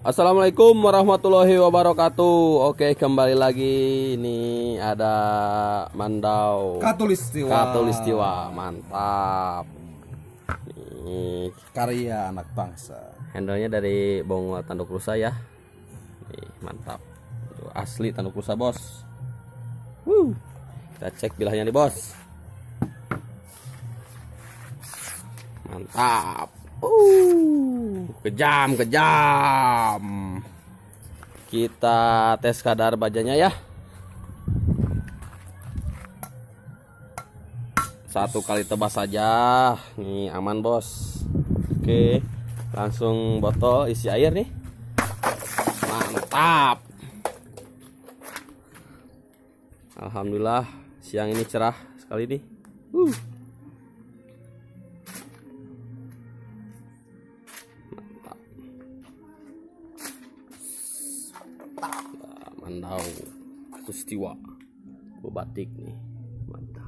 Assalamualaikum warahmatullahi wabarakatuh. Oke, kembali lagi. Ini ada Mandau Katulistiwa. Katulistiwa. Mantap. Nih, Karya anak bangsa. handle-nya dari Bongol Tanduk Rusa ya. Nih, mantap. Itu asli Tanduk Rusa, Bos. Wuh. Kita cek bilahnya nih, Bos. Mantap. Uh, kejam, kejam. Kita tes kadar bajanya ya. Satu kali tebas saja. Nih aman, Bos. Oke. Langsung botol isi air nih. Mantap. Alhamdulillah siang ini cerah sekali nih. Uh. Mandau. Kustiwa batik nih. Mantap